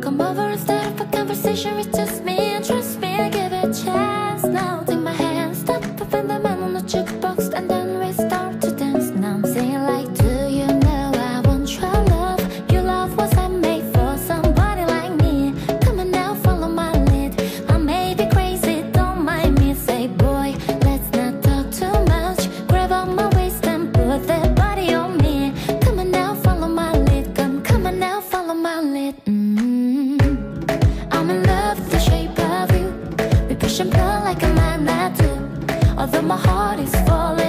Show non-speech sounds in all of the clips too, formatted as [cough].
Come over and start up a conversation with just me and trust me, I give it a chance. And pull like a magnet do. Although my heart is falling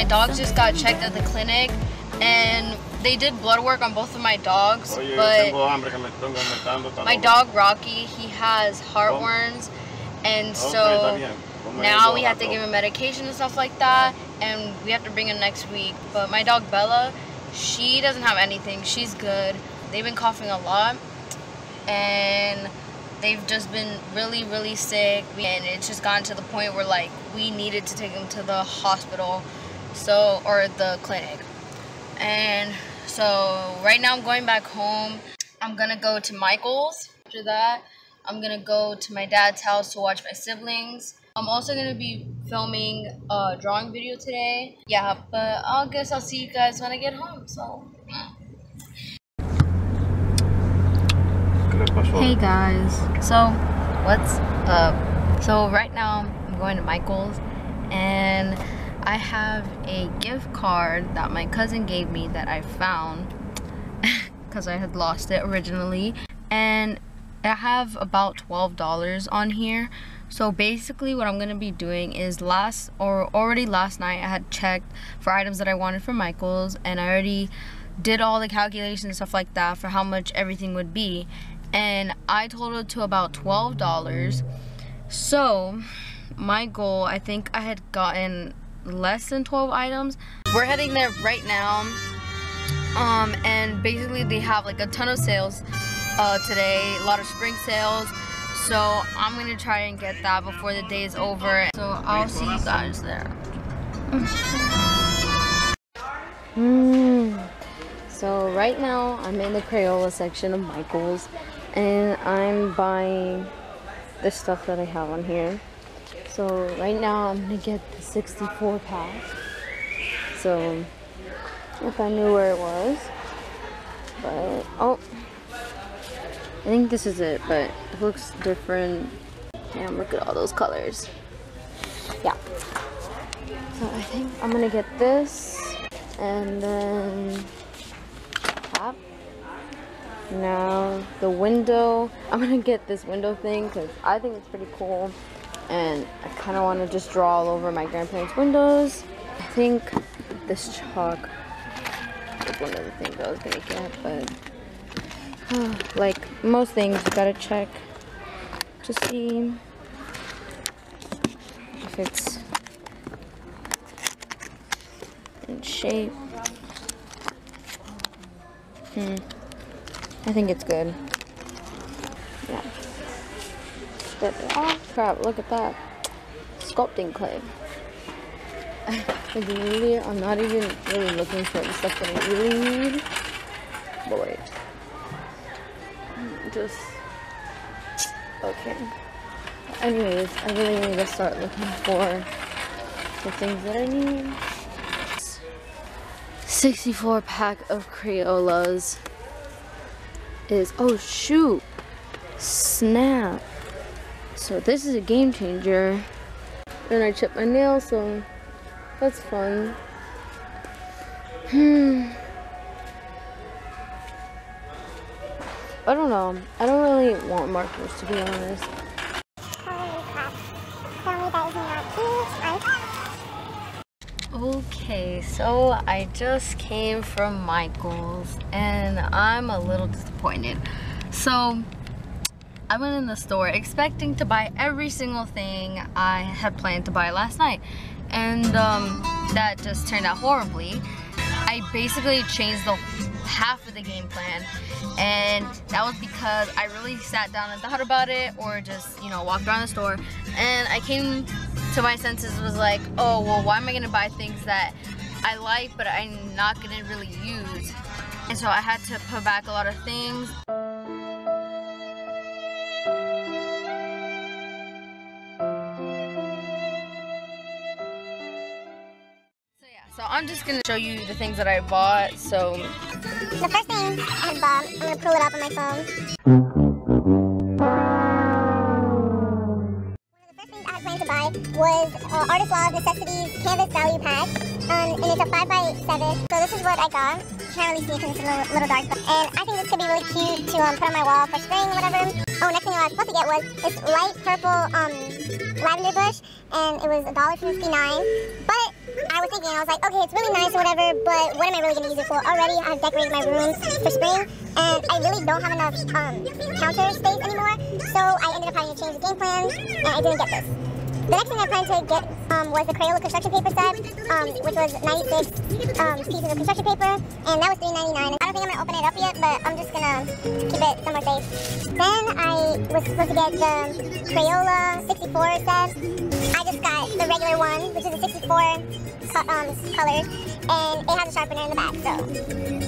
my dog just got checked at the clinic, and they did blood work on both of my dogs, but tengo hambre que me estoy aumentando. está my dog Rocky, he has heartworms, oh. and oh, so now we have to give him medication and stuff like that, and we have to bring him next week. But my dog Bella, she doesn't have anything. She's good. They've been coughing a lot, and they've just been really, really sick, and it's just gotten to the point where like we needed to take them to the hospital, so or the clinic, and so right now I'm going back home. I'm gonna go to Michaels. After that, I'm gonna go to my dad's house to watch my siblings. I'm also gonna be filming a drawing video today. Yeah, but I guess I'll see you guys when I get home. So. ¿Qué le pasó? Hey guys, so what's up? So right now I'm going to Michaels and I have a gift card that my cousin gave me that I found [laughs] because I had lost it originally. And I have about $12 on here. So basically what I'm gonna be doing is last or already last night I had checked for items that I wanted from Michaels and I already did all the calculations and stuff like that for how much everything would be. And I totaled to about $12 so my goal I think I had gotten less than 12 items. We're heading there right now um and basically they have like a ton of sales uh today a lot of spring sales. So i'm gonna try and get that before the day is over. So i'll see you guys there. Mm. so right now i'm in the crayola section of michaels and i'm buying the stuff that i have on here so right now i'm gonna get the 64 pack so if I knew where it was. But oh, I think this is it, but it looks different. Damn, look at all those colors. Yeah. So I think I'm gonna get this and then cap. Now the window. I'm gonna get this window thing because I think it's pretty cool, and I kind of want to just draw all over my grandparents' windows. I think this chalk was one of the things I was gonna get, but [sighs] like most things, you gotta check to see if it's in shape. Hmm. I think it's good. Yeah. But, oh crap, look at that. Sculpting clay. Like really, I'm not even really looking for the stuff that I really need. But wait. Just okay. Anyways, I really need to start looking for the things that I need. 64 pack of Crayolas is oh shoot snap so this is a game changer. And I chipped my nail so that's fun. Hmm. I don't know. I don't really want markers to be honest. Okay, so I just came from Michaels and I'm a little disappointed. So I went in the store expecting to buy every single thing I had planned to buy last night. And um, that just turned out horribly. I basically changed the half of the game plan and that was because I really sat down and thought about it or just you know walked around the store and I came to my senses was like oh well why am I gonna buy things that I like but I'm not gonna really use and so I had to put back a lot of things So I'm just gonna show you the things that I bought. So The first thing I bought, I'm gonna pull it up on my phone. One of the first things I planned to buy was uh, Artist's Loft Necessities Canvas Value Pack. Um, and it's a 5x7. So this is what I got. Can't really see because it's a little, little dark. But, and I think this could be really cute to um, put on my wall for spring whatever. Oh, next thing I was supposed to get was this light purple um, lavender bush. And it was $1.59. But I was thinking, I was like, okay, it's really nice or whatever, but what am I really going to use it for? Already, I've decorated my room for spring, and I really don't have enough um, counter space anymore, so I ended up having to change the game plan, and I didn't get this. The next thing I planned to get um, was the Crayola construction paper set, um, which was 96 um, pieces of construction paper, and that was $3.99. I don't think I'm going to open it up yet, but I'm just going to keep it somewhere safe. Then I was supposed to get the Crayola 64 set. I the regular one, which is a 64 co um, colors, and it has a sharpener in the back, so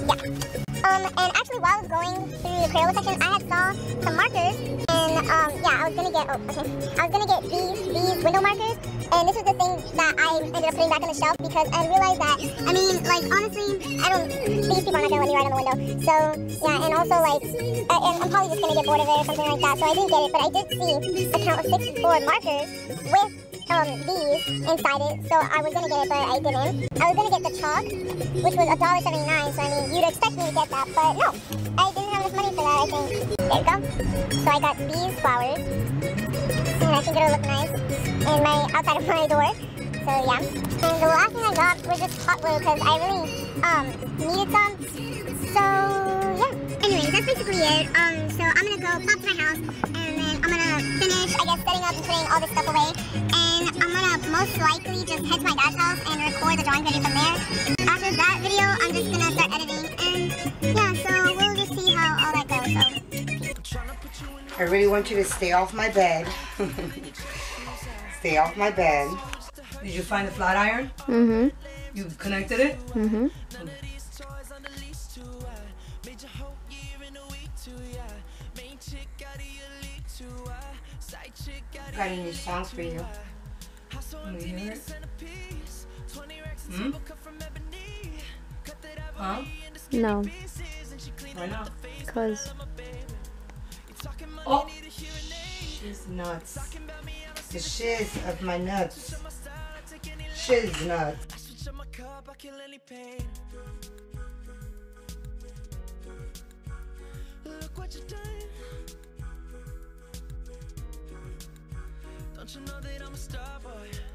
yeah. Um, and actually while I was going through the Crayola section, I had saw some markers, and um, yeah, I was gonna get, oh, okay, I was gonna get these, these window markers, and this was the thing that I ended up putting back on the shelf because I realized that, I mean, like, honestly, I don't, these people are not gonna let me write on the window, so, yeah, and also, like, and I'm probably just gonna get bored of it or something like that, so I didn't get it, but I did see a count of 64 markers with um, these inside it, so I was gonna get it, but I didn't. I was gonna get the chalk, which was $1.79, so I mean, you'd expect me to get that, but no, I didn't have enough money for that, I think. There you go. So I got these flowers, and I think it'll look nice in my, outside of [laughs] my door, so yeah. And the last thing I got was this hot glue, because I really, um, needed some, so yeah. Anyways, that's basically it. Um, so I'm gonna go pop to my house, and then I'm gonna finish, I guess, setting up and putting all this stuff away. And I'm most likely just head to my dad's house and record the drawing video from there. After that video, I'm just gonna start editing. And yeah, so we'll just see how all that goes. So. I really want you to stay off my bed. [laughs] stay off my bed. Did you find the flat iron? mm-hmm, You connected it? mm-hmm. Got any new songs for you? Can we hear it? Hmm? Huh? No, Why not? cause Oh! Shiz nuts. The shiz of my nuts. Shiz nuts. Switch up my cup, I kill any pain. Look what you done. Don't you know that I'm a star boy?